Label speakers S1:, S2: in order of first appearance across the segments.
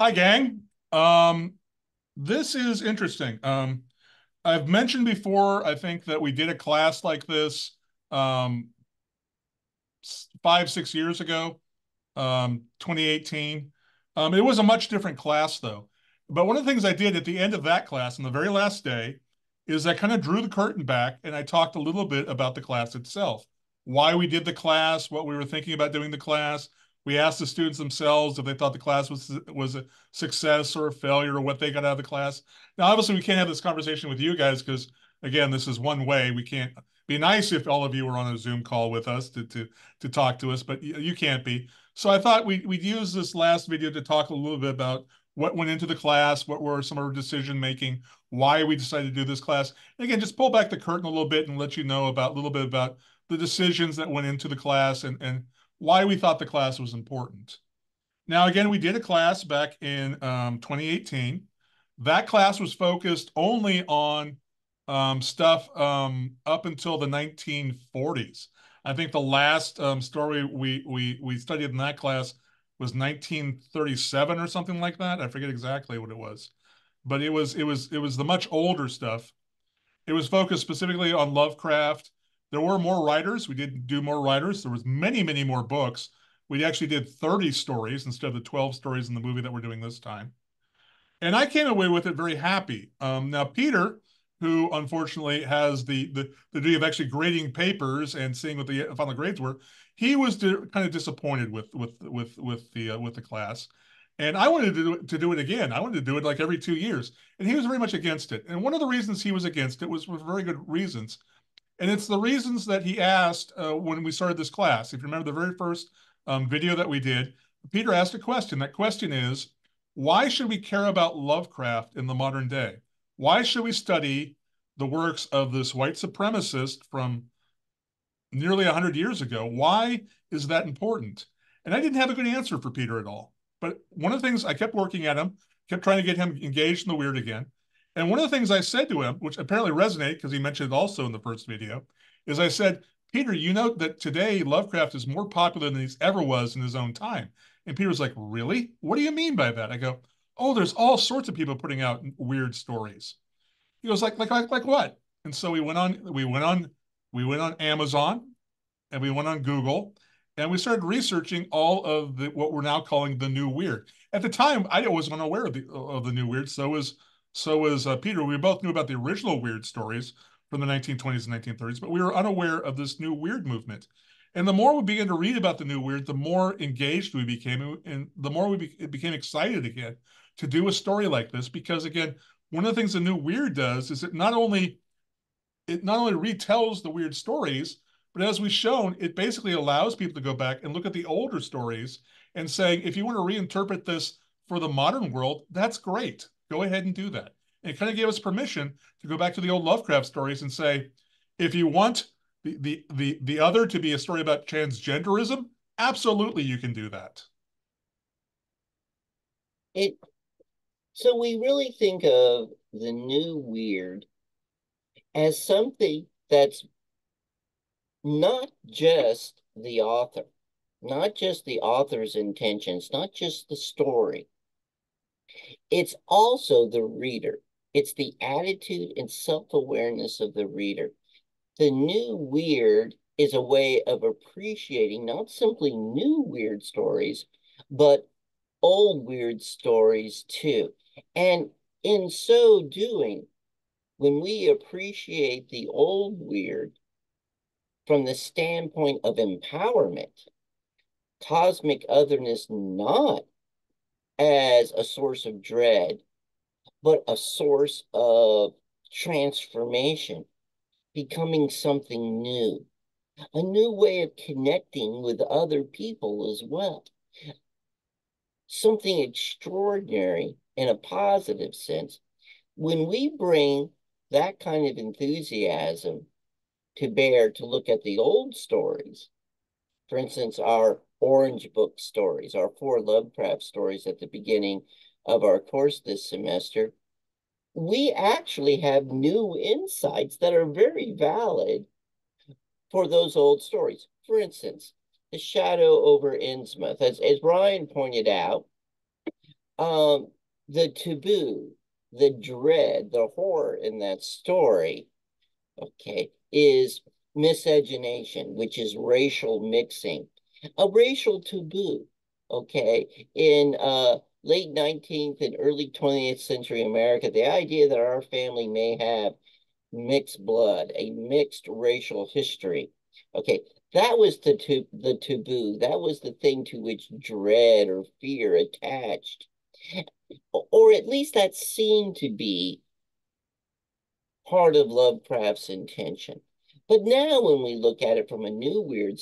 S1: Hi, gang. Um, this is interesting. Um, I've mentioned before, I think that we did a class like this um, five, six years ago, um, 2018. Um, it was a much different class, though. But one of the things I did at the end of that class, on the very last day, is I kind of drew the curtain back and I talked a little bit about the class itself, why we did the class, what we were thinking about doing the class, we asked the students themselves if they thought the class was was a success or a failure or what they got out of the class. Now, obviously, we can't have this conversation with you guys because, again, this is one way. We can't be nice if all of you were on a Zoom call with us to to to talk to us, but you, can't be. So I thought we we'd use this last video to talk a little bit about what went into the class, what were some of our decision making, why we decided to do this class. And again, just pull back the curtain a little bit and let you know about a little bit about the decisions that went into the class and and why we thought the class was important. Now, again, we did a class back in um, 2018. That class was focused only on um, stuff um, up until the 1940s. I think the last um, story we, we, we studied in that class was 1937 or something like that. I forget exactly what it was, but it was it was it was the much older stuff. It was focused specifically on Lovecraft there were more writers. We did do more writers. There was many, many more books. We actually did 30 stories instead of the 12 stories in the movie that we're doing this time. And I came away with it very happy. Um, now, Peter, who unfortunately has the, the, the duty of actually grading papers and seeing what the final grades were, he was kind of disappointed with with with with the uh, with the class. And I wanted to do, it, to do it again. I wanted to do it like every two years. And he was very much against it. And one of the reasons he was against it was for very good reasons. And it's the reasons that he asked uh, when we started this class. If you remember the very first um, video that we did, Peter asked a question. That question is, why should we care about Lovecraft in the modern day? Why should we study the works of this white supremacist from nearly 100 years ago? Why is that important? And I didn't have a good answer for Peter at all. But one of the things I kept working at him, kept trying to get him engaged in the weird again. And one of the things I said to him, which apparently resonated because he mentioned also in the first video, is I said, Peter, you know that today Lovecraft is more popular than he's ever was in his own time. And Peter was like, Really? What do you mean by that? I go, Oh, there's all sorts of people putting out weird stories. He goes, like, like, like, like what? And so we went on, we went on, we went on Amazon and we went on Google and we started researching all of the what we're now calling the new weird. At the time, I wasn't aware of the of the new weird. So was so was uh, Peter. We both knew about the original weird stories from the 1920s and 1930s, but we were unaware of this new weird movement. And the more we began to read about the new weird, the more engaged we became, and the more we be became excited again to do a story like this. Because again, one of the things the new weird does is it not only it not only retells the weird stories, but as we've shown, it basically allows people to go back and look at the older stories and saying, if you want to reinterpret this for the modern world, that's great. Go ahead and do that. And it kind of gave us permission to go back to the old Lovecraft stories and say, if you want the the the, the other to be a story about transgenderism, absolutely you can do that.
S2: It so we really think of the new weird as something that's not just the author, not just the author's intentions, not just the story, it's also the reader. It's the attitude and self-awareness of the reader. The new weird is a way of appreciating not simply new weird stories, but old weird stories too. And in so doing, when we appreciate the old weird from the standpoint of empowerment, cosmic otherness not as a source of dread, but a source of transformation, becoming something new, a new way of connecting with other people as well. Something extraordinary in a positive sense. When we bring that kind of enthusiasm to bear to look at the old stories, for instance, our Orange Book stories, our four Lovecraft stories at the beginning of our course this semester, we actually have new insights that are very valid for those old stories. For instance, The Shadow over Innsmouth, as, as Ryan pointed out, um, the taboo, the dread, the horror in that story, okay, is miscegenation, which is racial mixing, a racial taboo, okay, in uh, late 19th and early 20th century America, the idea that our family may have mixed blood, a mixed racial history. Okay, that was the to the taboo. That was the thing to which dread or fear attached. Or at least that seemed to be part of Lovecraft's intention. But now, when we look at it from a new weird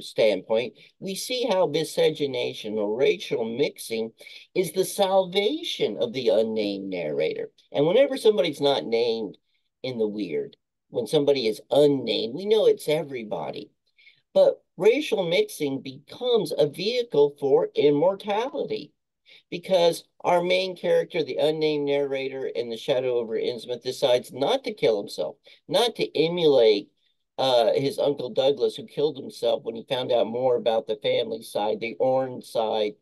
S2: standpoint, we see how miscegenation or racial mixing is the salvation of the unnamed narrator. And whenever somebody's not named in the weird, when somebody is unnamed, we know it's everybody. But racial mixing becomes a vehicle for immortality because our main character, the unnamed narrator in The Shadow over Innsmouth, decides not to kill himself, not to emulate uh, his uncle Douglas, who killed himself when he found out more about the family side, the orange side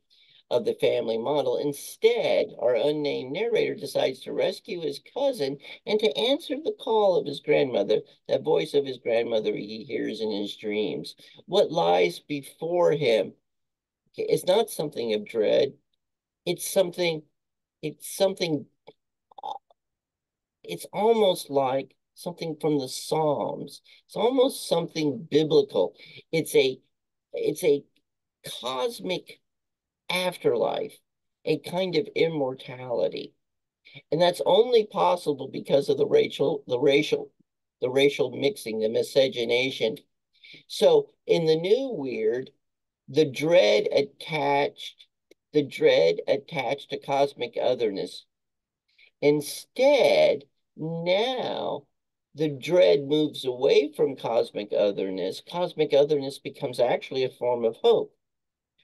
S2: of the family model. Instead, our unnamed narrator decides to rescue his cousin and to answer the call of his grandmother, that voice of his grandmother he hears in his dreams. What lies before him is not something of dread. It's something, it's something, uh, it's almost like something from the Psalms. It's almost something biblical. It's a it's a cosmic afterlife, a kind of immortality. And that's only possible because of the racial, the racial, the racial mixing, the miscegenation. So in the new weird, the dread attached, the dread attached to cosmic otherness. Instead, now the dread moves away from cosmic otherness, cosmic otherness becomes actually a form of hope.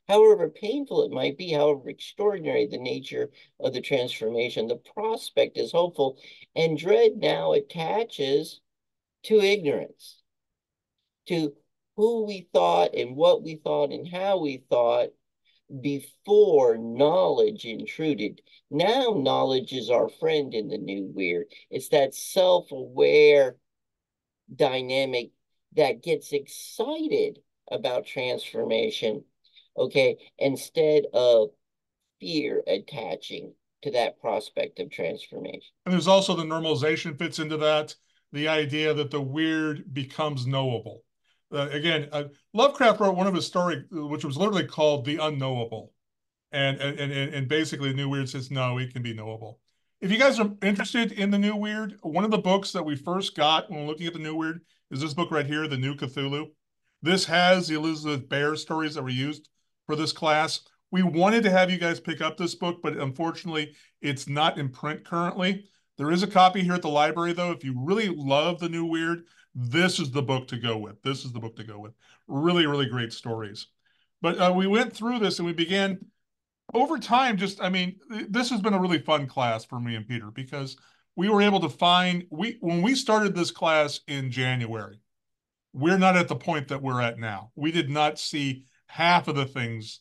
S2: However painful it might be, however extraordinary the nature of the transformation, the prospect is hopeful, and dread now attaches to ignorance, to who we thought and what we thought and how we thought before knowledge intruded. Now knowledge is our friend in the new weird. It's that self-aware dynamic that gets excited about transformation, okay, instead of fear attaching to that prospect of transformation.
S1: And there's also the normalization fits into that, the idea that the weird becomes knowable uh, again, uh, Lovecraft wrote one of his stories, which was literally called "The Unknowable," and and and, and basically, the New Weird says no, it can be knowable. If you guys are interested in the New Weird, one of the books that we first got when looking at the New Weird is this book right here, The New Cthulhu. This has the Elizabeth Bear stories that were used for this class. We wanted to have you guys pick up this book, but unfortunately, it's not in print currently. There is a copy here at the library, though. If you really love the New Weird, this is the book to go with. This is the book to go with. Really, really great stories. But uh, we went through this and we began over time. Just, I mean, this has been a really fun class for me and Peter because we were able to find we when we started this class in January, we're not at the point that we're at now. We did not see half of the things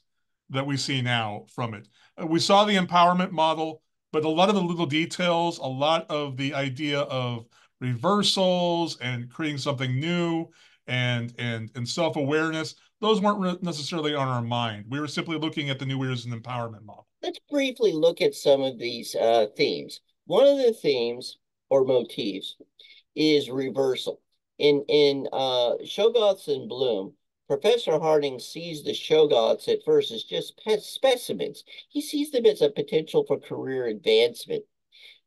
S1: that we see now from it. Uh, we saw the empowerment model, but a lot of the little details, a lot of the idea of reversals and creating something new and and and self-awareness those weren't necessarily on our mind we were simply looking at the new weird and empowerment model
S2: let's briefly look at some of these uh, themes one of the themes or motifs is reversal in in uh, shoggoths and bloom Professor Harding sees the Shoggoths at first as just specimens. He sees them as a potential for career advancement.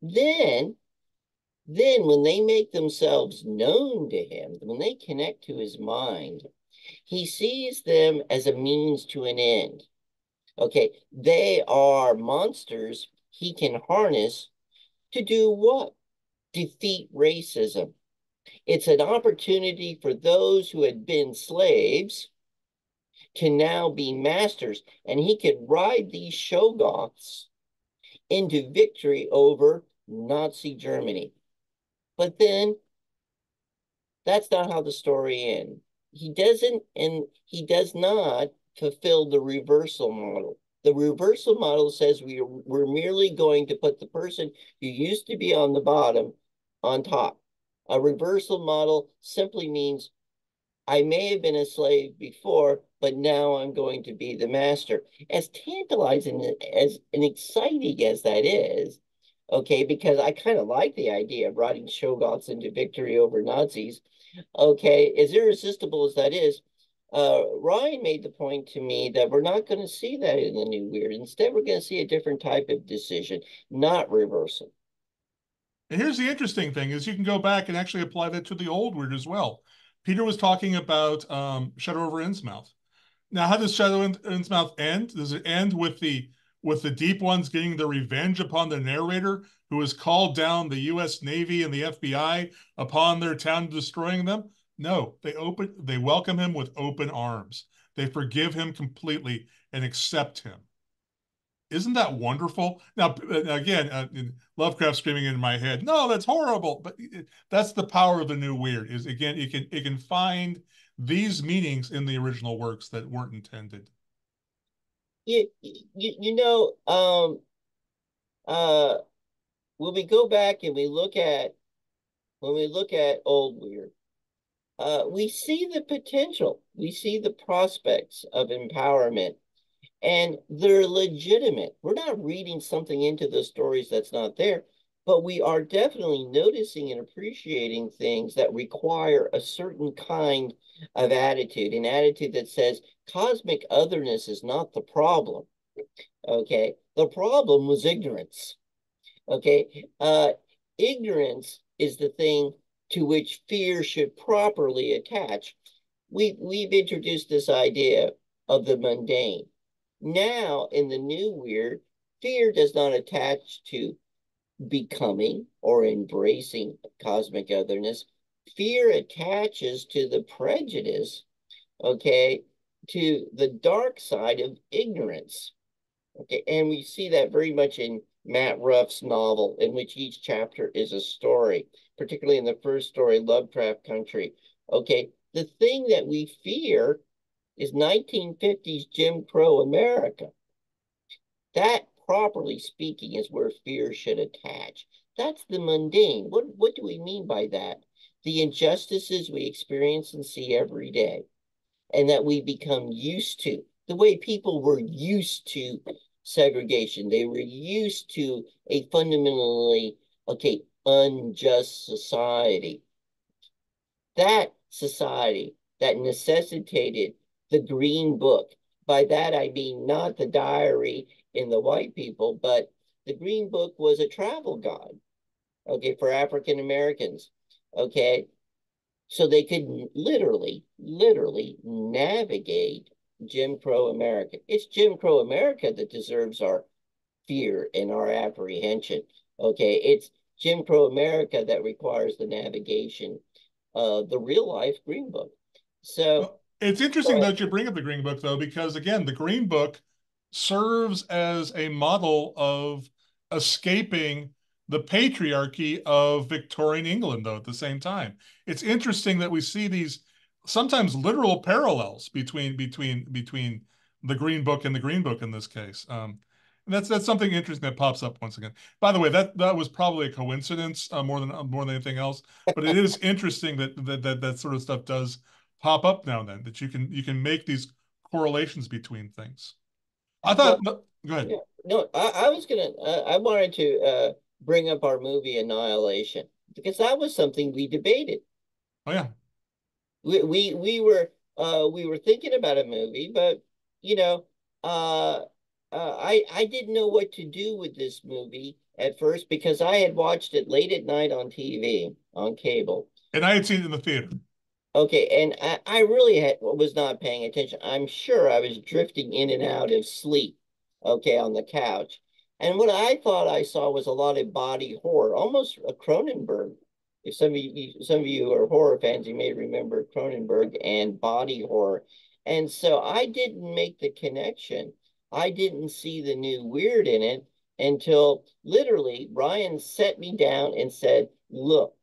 S2: Then then, when they make themselves known to him, when they connect to his mind, he sees them as a means to an end. Okay, they are monsters he can harness to do what? Defeat racism. It's an opportunity for those who had been slaves to now be masters, and he could ride these Shoggoths into victory over Nazi Germany. But then that's not how the story ends. He doesn't, and he does not fulfill the reversal model. The reversal model says we we're merely going to put the person who used to be on the bottom on top. A reversal model simply means I may have been a slave before, but now I'm going to be the master. As tantalizing as and exciting as that is, okay, because I kind of like the idea of riding Shoggoths into victory over Nazis, okay, as irresistible as that is, uh, Ryan made the point to me that we're not going to see that in the new weird. Instead, we're going to see a different type of decision, not reversal.
S1: And here's the interesting thing is you can go back and actually apply that to the old weird as well. Peter was talking about um, Shadow over Innsmouth. Now, how does Shadow in Innsmouth end? Does it end with the with the deep ones getting their revenge upon the narrator who has called down the U.S. Navy and the FBI upon their town, destroying them? No, they open they welcome him with open arms. They forgive him completely and accept him. Isn't that wonderful? Now, uh, again, uh, Lovecraft screaming in my head, "No, that's horrible!" But that's the power of the new weird. Is again, it can it can find these meanings in the original works that weren't intended.
S2: You you, you know, um, uh, when we go back and we look at when we look at old weird, uh, we see the potential, we see the prospects of empowerment, and they're legitimate. We're not reading something into the stories that's not there, but we are definitely noticing and appreciating things that require a certain kind of attitude, an attitude that says cosmic otherness is not the problem. Okay, the problem was ignorance. Okay, uh, ignorance is the thing to which fear should properly attach. We, we've introduced this idea of the mundane. Now, in the new weird, fear does not attach to becoming or embracing cosmic otherness. Fear attaches to the prejudice, okay, to the dark side of ignorance. Okay, and we see that very much in Matt Ruff's novel, in which each chapter is a story particularly in the first story, Lovecraft Country. Okay, the thing that we fear is 1950s Jim Crow America. That, properly speaking, is where fear should attach. That's the mundane. What, what do we mean by that? The injustices we experience and see every day, and that we become used to. The way people were used to segregation, they were used to a fundamentally, okay, unjust society. That society that necessitated the Green Book, by that I mean not the diary in the white people, but the Green Book was a travel guide, okay, for African Americans, okay? So they could literally, literally navigate Jim Crow America. It's Jim Crow America that deserves our fear and our apprehension. Okay, it's Jim Crow America that requires the navigation of the real life Green Book. So
S1: it's interesting that you bring up the Green Book, though, because again, the Green Book serves as a model of escaping the patriarchy of Victorian England, though, at the same time. It's interesting that we see these sometimes literal parallels between between between the Green Book and the Green Book in this case. Um, that's that's something interesting that pops up once again. By the way, that that was probably a coincidence uh, more than uh, more than anything else. But it is interesting that, that that that sort of stuff does pop up now and then. That you can you can make these correlations between things. I thought. Well, no, go ahead.
S2: No, I, I was gonna. Uh, I wanted to uh, bring up our movie Annihilation because that was something we debated.
S1: Oh yeah.
S2: We we we were uh we were thinking about a movie, but you know uh uh, I I didn't know what to do with this movie at first because I had watched it late at night on TV on cable,
S1: and I had seen it in the theater.
S2: Okay, and I, I really had, was not paying attention. I'm sure I was drifting in and out of sleep. Okay, on the couch, and what I thought I saw was a lot of body horror, almost a Cronenberg. If some of you some of you are horror fans, you may remember Cronenberg and body horror, and so I didn't make the connection I didn't see the new weird in it until literally Ryan set me down and said, look,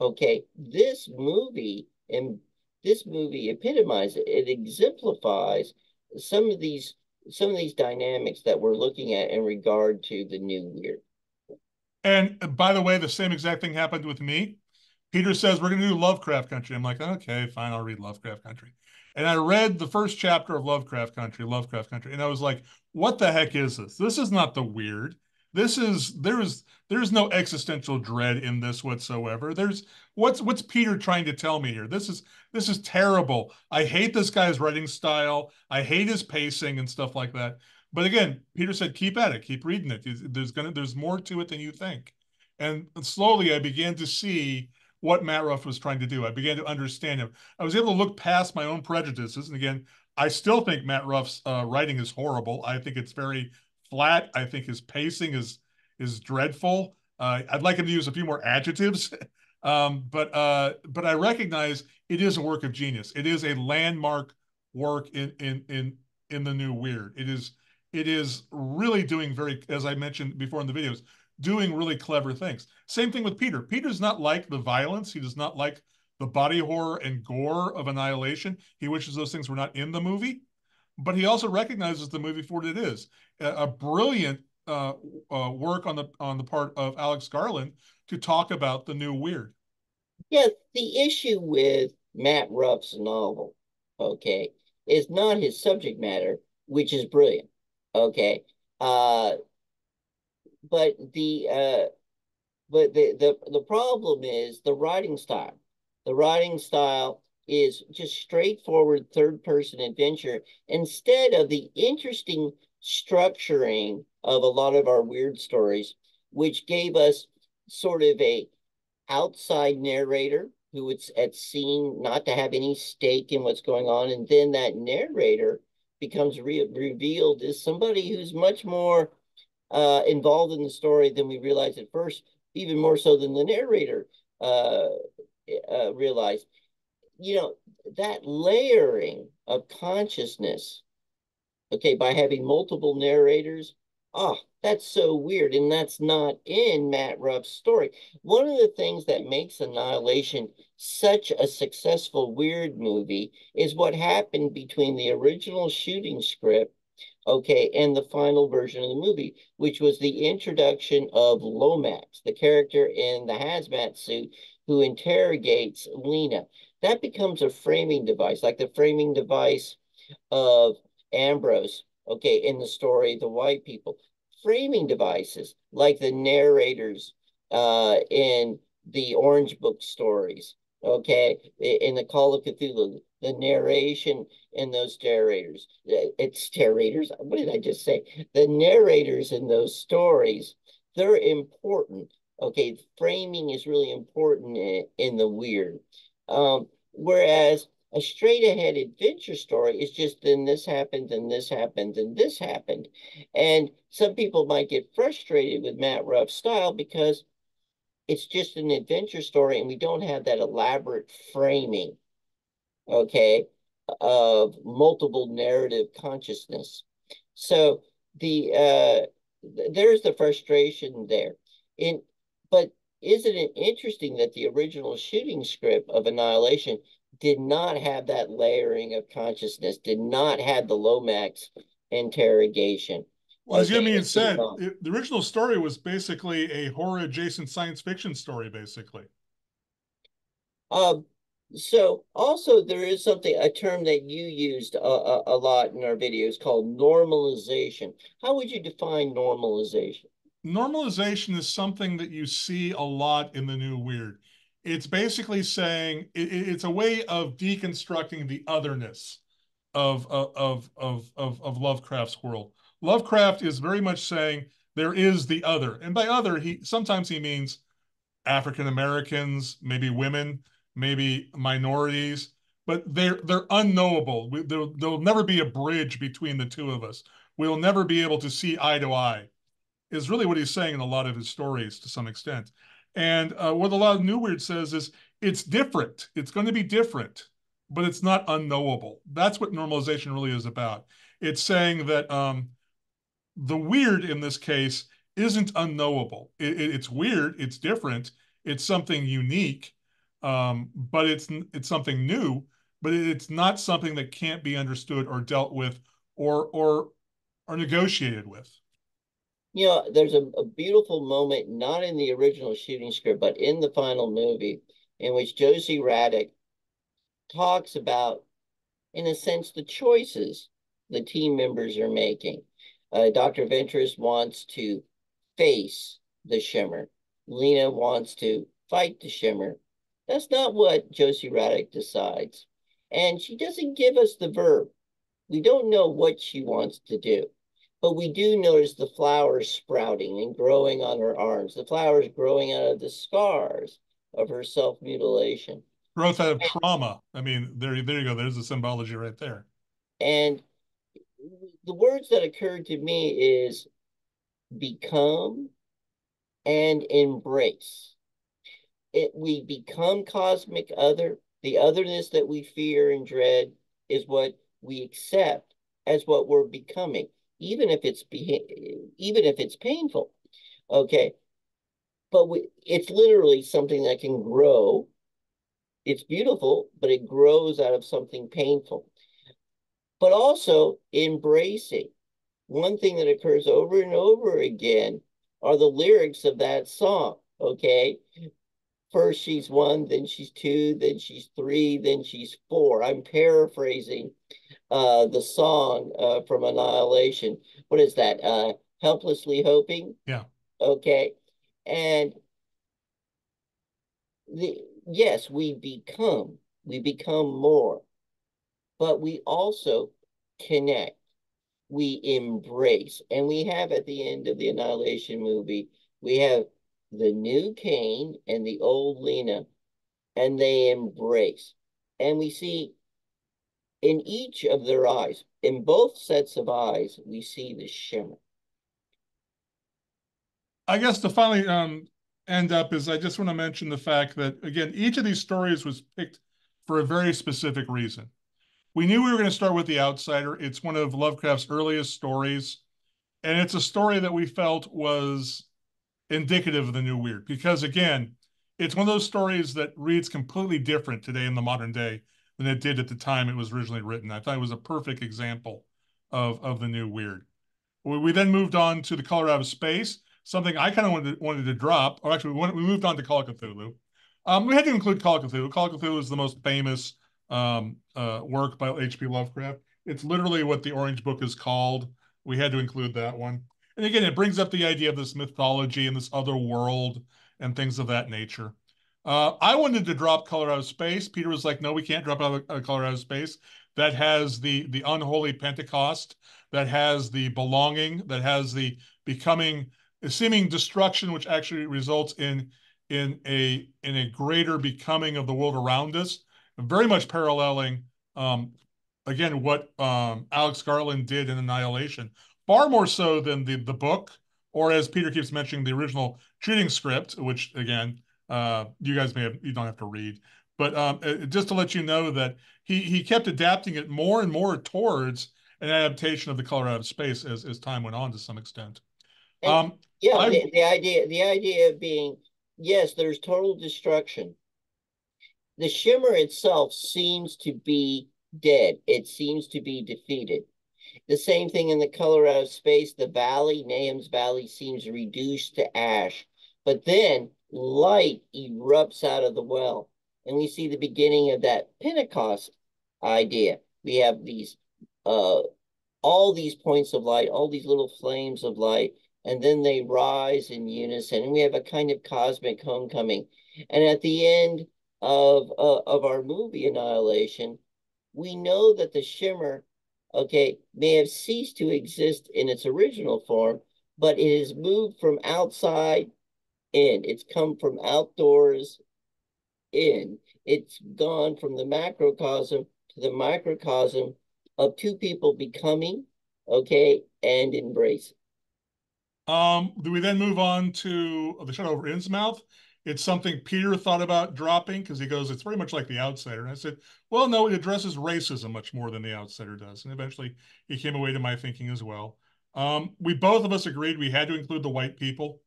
S2: okay, this movie and this movie epitomizes it, exemplifies some of these some of these dynamics that we're looking at in regard to the new weird.
S1: And uh, by the way, the same exact thing happened with me. Peter says we're going to do Lovecraft Country. I'm like, okay, fine, I'll read Lovecraft Country. And I read the first chapter of Lovecraft Country, Lovecraft Country, and I was like, what the heck is this? This is not the weird. This is there is there's no existential dread in this whatsoever. There's what's what's Peter trying to tell me here? This is this is terrible. I hate this guy's writing style. I hate his pacing and stuff like that. But again, Peter said, keep at it, keep reading it. There's gonna there's more to it than you think. And slowly I began to see what Matt Ruff was trying to do. I began to understand him. I was able to look past my own prejudices. And again, I still think Matt Ruff's uh, writing is horrible. I think it's very flat. I think his pacing is is dreadful. Uh, I'd like him to use a few more adjectives, um, but uh, but I recognize it is a work of genius. It is a landmark work in in in in the new weird. It is it is really doing very, as I mentioned before in the videos, doing really clever things. Same thing with Peter. Peter does not like the violence. He does not like the body horror and gore of Annihilation. He wishes those things were not in the movie, but he also recognizes the movie for what it is a, a brilliant uh, uh, work on the on the part of Alex Garland to talk about the new weird.
S2: Yeah, the issue with Matt Ruff's novel, okay, is not his subject matter, which is brilliant. Okay, uh, but the uh, but the the the problem is the writing style. The writing style is just straightforward third person adventure instead of the interesting structuring of a lot of our weird stories, which gave us sort of a outside narrator who it's at scene not to have any stake in what's going on, and then that narrator becomes re revealed as somebody who's much more uh, involved in the story than we realized at first, even more so than the narrator uh, uh, realized. You know, that layering of consciousness, okay, by having multiple narrators, oh, that's so weird. And that's not in Matt Ruff's story. One of the things that makes Annihilation such a successful weird movie is what happened between the original shooting script okay, and the final version of the movie, which was the introduction of Lomax, the character in the hazmat suit who interrogates Lena. That becomes a framing device, like the framing device of Ambrose, okay, in the story, The White People. Framing devices, like the narrators uh, in the Orange Book stories, okay, in the Call of Cthulhu, the narration in those narrators. It's narrators. What did I just say? The narrators in those stories, they're important. Okay, framing is really important in, in the weird. Um, whereas a straight ahead adventure story is just then this happened and this happened and this happened. And some people might get frustrated with Matt Ruff's style because it's just an adventure story and we don't have that elaborate framing okay, of multiple narrative consciousness. So the uh, there's the frustration there. In but isn't it interesting that the original shooting script of Annihilation did not have that layering of consciousness, did not have the Lomax interrogation.
S1: Well, as Yemi had said, it, the original story was basically a horror adjacent science fiction story, basically.
S2: Uh, so also there is something, a term that you used a, a, a, lot in our videos called normalization. How would you define normalization?
S1: Normalization is something that you see a lot in the new weird. It's basically saying it, it's a way of deconstructing the otherness of, uh, of, of, of, of Lovecraft's world. Lovecraft is very much saying there is the other. And by other, he sometimes he means African Americans, maybe women, maybe minorities, but they're they're unknowable. We, there, there'll never be a bridge between the two of us. We'll never be able to see eye to eye. Is really what he's saying in a lot of his stories to some extent. And uh, what a lot of New Weird says is it's different. It's going to be different, but it's not unknowable. That's what normalization really is about. It's saying that um, the weird in this case isn't unknowable. It, it, it's weird. It's different. It's something unique, um, but it's it's something new, but it's not something that can't be understood or dealt with or or are negotiated with.
S2: You know, there's a, a beautiful moment, not in the original shooting script, but in the final movie, in which Josie Radek talks about, in a sense, the choices the team members are making. Uh, Dr. Ventress wants to face the shimmer. Lena wants to fight the shimmer. That's not what Josie Radek decides. And she doesn't give us the verb. We don't know what she wants to do. But we do notice the flowers sprouting and growing on her arms, the flowers growing out of the scars of her self mutilation.
S1: Growth out of trauma. I mean, there, there you go. There's the symbology right there.
S2: And the words that occurred to me is become and embrace. It, we become cosmic other. The otherness that we fear and dread is what we accept as what we're becoming even if it's even if it's painful. Okay, but we, it's literally something that can grow. It's beautiful, but it grows out of something painful. But also embracing. One thing that occurs over and over again are the lyrics of that song. Okay, first she's one, then she's two, then she's three, then she's four. I'm paraphrasing uh, the song uh, from Annihilation. What is that? Uh, Helplessly Hoping.
S1: Yeah.
S2: Okay. And the yes, we become, we become more, but we also connect. We embrace, and we have at the end of the Annihilation movie, we have the new Kane and the old Lena, and they embrace. And we see in each of their eyes, in both sets of eyes, we see the shimmer.
S1: I guess to finally um, end up is I just want to mention the fact that, again, each of these stories was picked for a very specific reason. We knew we were going to start with The Outsider. It's one of Lovecraft's earliest stories. And it's a story that we felt was indicative of the new weird because, again, it's one of those stories that reads completely different today in the modern day than it did at the time it was originally written. I thought it was a perfect example of, of the new weird. We, we then moved on to the color out of space, something I kind of wanted to, wanted to drop, or actually we, we moved on to Call of Cthulhu. Um, we had to include Call of Cthulhu. Call of Cthulhu is the most famous um, uh, work by H.P. Lovecraft. It's literally what the Orange Book is called. We had to include that one. And again, it brings up the idea of this mythology and this other world and things of that nature. Uh, I wanted to drop Color Out of Space. Peter was like, no, we can't drop out of, Color Out of Space. That has the the unholy Pentecost, that has the belonging, that has the becoming, seeming destruction, which actually results in in a in a greater becoming of the world around us. Very much paralleling, um, again, what um, Alex Garland did in Annihilation, far more so than the the book, or as Peter keeps mentioning, the original shooting script, which again uh, you guys may have you don't have to read, but um, uh, just to let you know that he he kept adapting it more and more towards an adaptation of the color out of space as as time went on to some extent.
S2: Um, yeah, the, the idea the idea of being yes, there's total destruction. The shimmer itself seems to be dead. It seems to be defeated. The same thing in the color of space. The valley, Nahum's valley, seems reduced to ash. But then light erupts out of the well. And we see the beginning of that Pentecost idea. We have these, uh, all these points of light, all these little flames of light, and then they rise in unison. And we have a kind of cosmic homecoming. And at the end of, uh, of our movie Annihilation, we know that the shimmer, okay, may have ceased to exist in its original form, but it has moved from outside in. It's come from outdoors in. It's gone from the macrocosm to the microcosm of two people becoming, okay, and embracing.
S1: Um, do we then move on to the shadow over Innsmouth? It's something Peter thought about dropping because he goes, it's very much like the outsider. And I said, well, no, it addresses racism much more than the outsider does. And eventually he came away to my thinking as well. Um, we both of us agreed we had to include the white people.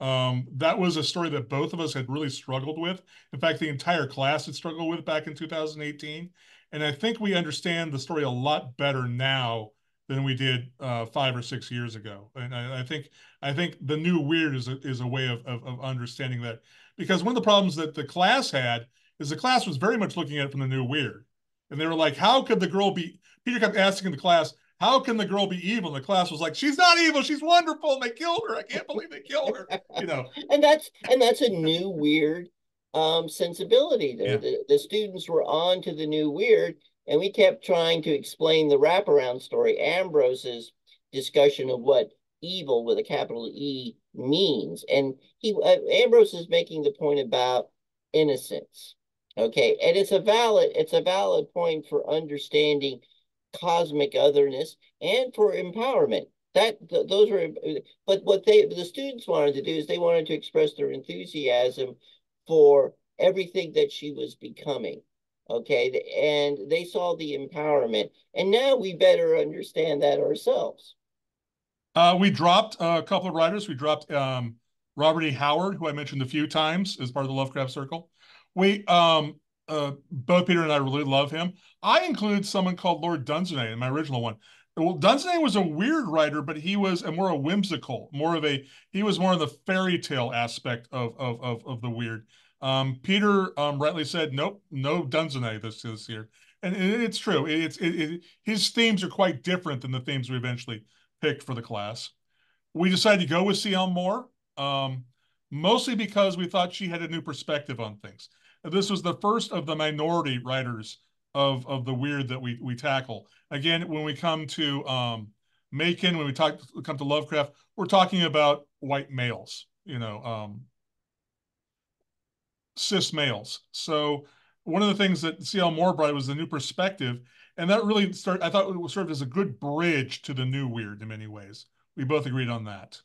S1: Um, that was a story that both of us had really struggled with. In fact, the entire class had struggled with back in 2018. And I think we understand the story a lot better now than we did uh, five or six years ago. And I, I, think I think the new weird is a, is a way of, of, of understanding that because one of the problems that the class had is the class was very much looking at it from the new weird, and they were like, "How could the girl be?" Peter kept asking the class, "How can the girl be evil?" And the class was like, "She's not evil. She's wonderful." And they killed her. I can't believe they killed her. You know.
S2: and that's and that's a new weird um, sensibility. The, yeah. the, the students were on to the new weird, and we kept trying to explain the wraparound story, Ambrose's discussion of what evil with a capital E means. And he uh, Ambrose is making the point about innocence. Okay, and it's a valid it's a valid point for understanding cosmic otherness and for empowerment. That th those were, but what they the students wanted to do is they wanted to express their enthusiasm for everything that she was becoming. Okay, and they saw the empowerment, and now we better understand that ourselves.
S1: Uh, we dropped a couple of writers. We dropped um, Robert E. Howard, who I mentioned a few times as part of the Lovecraft Circle. We um, uh, both Peter and I really love him. I include someone called Lord Dunsany in my original one. Well, Dunsany was a weird writer, but he was a more a whimsical, more of a he was more of the fairy tale aspect of of of, of the weird. Um, Peter um, rightly said, nope, no Dunsany this this year, and it, it's true. It's it, it, his themes are quite different than the themes we eventually picked for the class. We decided to go with C.L. Moore, um, mostly because we thought she had a new perspective on things. This was the first of the minority writers of of the weird that we we tackle. Again, when we come to um, Machen, when we talk come to Lovecraft, we're talking about white males, you know, um, cis males. So one of the things that C.L. Moore brought was the new perspective, and that really started. I thought it was served as a good bridge to the new weird in many ways. We both agreed on that.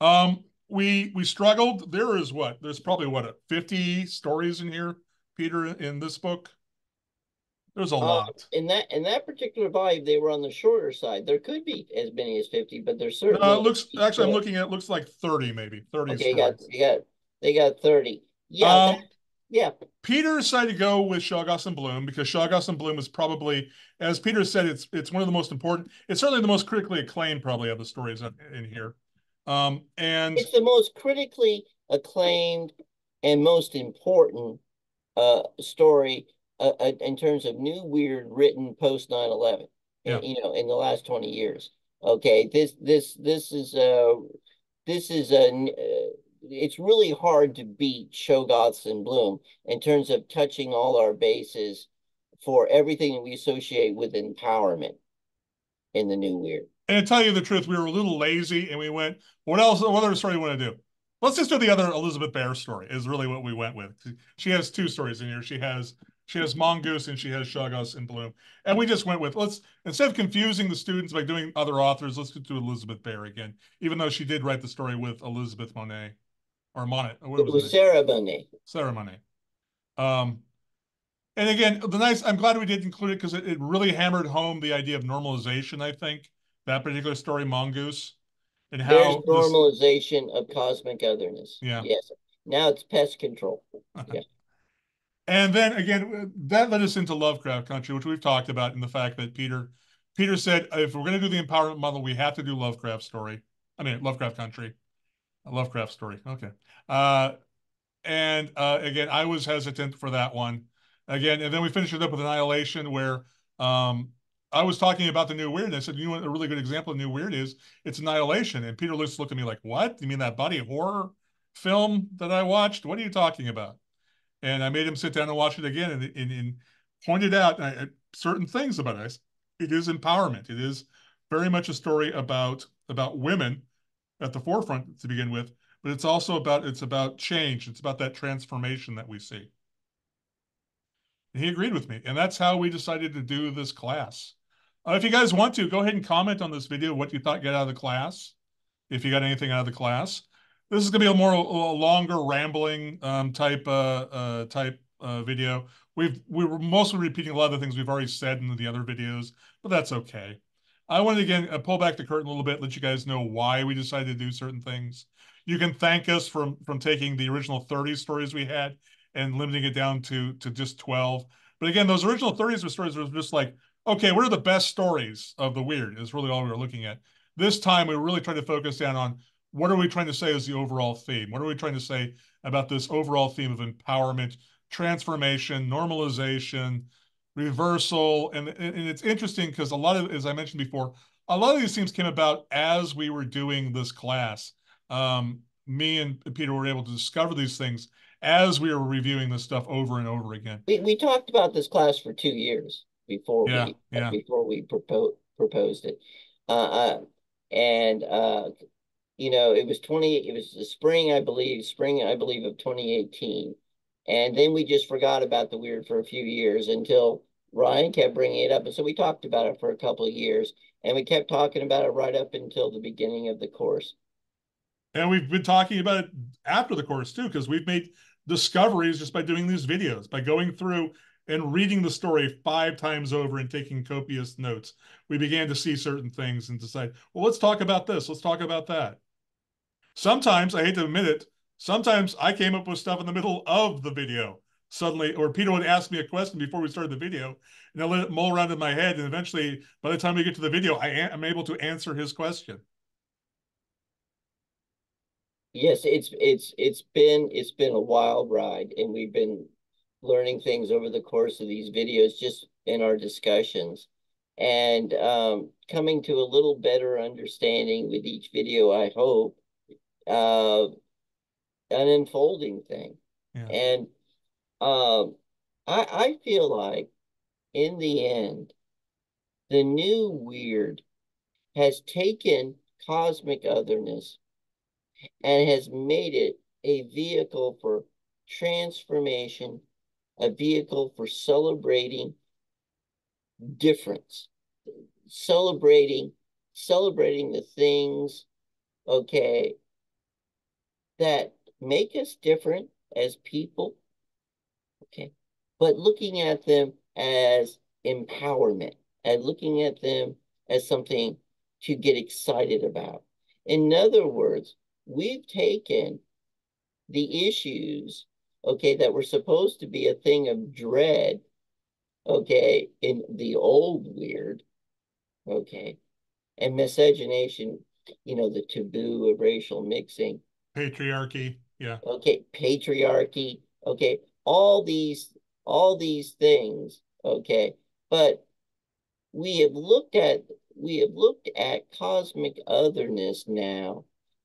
S1: Um, we we struggled. There is what? There's probably what 50 stories in here, Peter, in this book. There's a uh, lot.
S2: In that in that particular volume, they were on the shorter side. There could be as many as 50, but there's certainly.
S1: Uh, looks actually, I'm looking at it looks like 30, maybe 30.
S2: Okay, you got you got they got 30. Yeah, um, that, yeah.
S1: Peter decided to go with Shoggoths and Bloom because Shoggoths and Bloom is probably, as Peter said, it's it's one of the most important. It's certainly the most critically acclaimed, probably, of the stories in, in here. Um, and
S2: it's the most critically acclaimed and most important uh, story uh, uh in terms of new weird written post 9-11 yeah. you know in the last 20 years okay this this this is a this is a uh, it's really hard to beat Shoggoths and Bloom in terms of touching all our bases for everything that we associate with empowerment in the new weird.
S1: And to tell you the truth, we were a little lazy and we went, what else, what other story do you want to do? Let's just do the other Elizabeth Bear story is really what we went with. She has two stories in here. She has she has Mongoose and she has Shoggoths and Bloom. And we just went with let's instead of confusing the students by doing other authors, let's do Elizabeth Bear again, even though she did write the story with Elizabeth Monet or Monet.
S2: What it was, was ceremony. Monet.
S1: Um, and again, the nice, I'm glad we did include it because it, it really hammered home the idea of normalization, I think, that particular story, Mongoose, and how There's
S2: normalization this... of cosmic otherness.
S1: Yeah.
S2: Yes. Now it's pest control. yeah.
S1: And then again, that led us into Lovecraft Country, which we've talked about in the fact that Peter Peter said if we're going to do the empowerment model, we have to do Lovecraft story. I mean, Lovecraft Country. A Lovecraft story. Okay. Uh, and uh, again, I was hesitant for that one. Again, and then we finished it up with Annihilation, where um, I was talking about the new weird. I said, you know what a really good example of new weird is? It's Annihilation. And Peter Lutz looked at me like, what? You mean that body horror film that I watched? What are you talking about? And I made him sit down and watch it again and, and, and pointed out uh, certain things about it. It is empowerment. It is very much a story about about women at the forefront to begin with, but it's also about it's about change. It's about that transformation that we see. And he agreed with me, and that's how we decided to do this class. Uh, if you guys want to, go ahead and comment on this video what you thought get out of the class, if you got anything out of the class. This is going to be a more a longer rambling um, type uh, uh, type uh, video. We've we were mostly repeating a lot of the things we've already said in the other videos, but that's okay. I wanted to again uh, pull back the curtain a little bit, let you guys know why we decided to do certain things. You can thank us from from taking the original 30 stories we had and limiting it down to to just 12. But again, those original 30s stories were just like, okay, what are the best stories of the weird is really all we were looking at. This time we really trying to focus down on what are we trying to say as the overall theme? What are we trying to say about this overall theme of empowerment, transformation, normalization, reversal? And, and it's interesting because a lot of, as I mentioned before, a lot of these themes came about as we were doing this class. Um, me and Peter were able to discover these things as we were reviewing this stuff over and over again.
S2: We, we talked about this class for two years before
S1: yeah,
S2: we
S1: yeah.
S2: before we proposed proposed it. Uh, uh, and uh, you know, it was 20, it was the spring, I believe, spring, I believe, of 2018. And then we just forgot about the weird for a few years until Ryan kept bringing it up. And so we talked about it for a couple of years and we kept talking about it right up until the beginning of the course.
S1: And we've been talking about it after the course too, because we've made discoveries just by doing these videos, by going through and reading the story five times over and taking copious notes. We began to see certain things and decide, well, let's talk about this. Let's talk about that. Sometimes, I hate to admit it, sometimes I came up with stuff in the middle of the video suddenly, or Peter would ask me a question before we started the video, and I let it mull around in my head. And eventually, by the time we get to the video, I am able to answer his question.
S2: Yes, it's it's it's been it's been a wild ride, and we've been learning things over the course of these videos, just in our discussions, and um, coming to a little better understanding with each video. I hope uh, an unfolding thing. Yeah. And um, I, I feel like in the end, the new weird has taken cosmic otherness and has made it a vehicle for transformation, a vehicle for celebrating difference, celebrating, celebrating the things, okay, that make us different as people, okay, but looking at them as empowerment and looking at them as something to get excited about. In other words, we've taken the issues, okay, that were supposed to be a thing of dread, okay, in the old weird, okay, and miscegenation, you know, the taboo of racial mixing,
S1: patriarchy yeah.
S2: Okay patriarchy okay all these all these things okay? But we have looked at we have looked at cosmic otherness now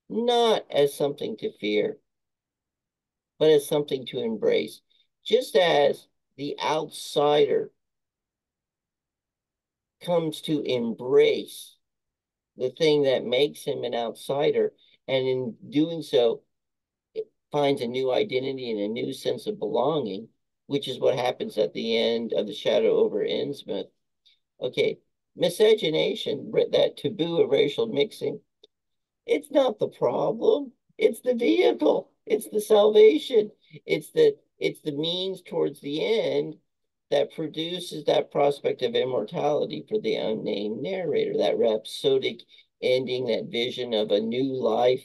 S2: not as something to fear but as something to embrace. Just as the outsider comes to embrace the thing that makes him an outsider and in doing so, finds a new identity and a new sense of belonging, which is what happens at the end of the shadow over Innsmouth. Okay, miscegenation, that taboo of racial mixing, it's not the problem. It's the vehicle. It's the salvation. It's the it's the means towards the end that produces that prospect of immortality for the unnamed narrator, that rhapsodic ending, that vision of a new life.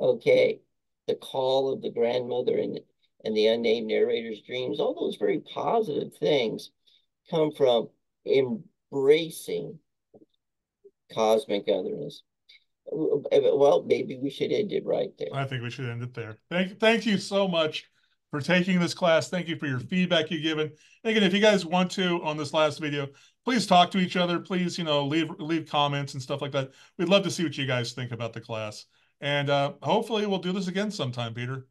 S2: Okay, the call of the grandmother and, and the unnamed narrator's dreams, all those very positive things come from embracing cosmic otherness. Well, maybe we should end it right there.
S1: I think we should end it there. Thank, thank you so much for taking this class. Thank you for your feedback you've given. And again, if you guys want to on this last video, please talk to each other. Please, you know, leave leave comments and stuff like that. We'd love to see what you guys think about the class. And uh, hopefully we'll do this again sometime, Peter.